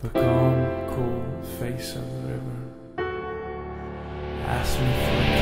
The calm, cool face of the river. Ask me for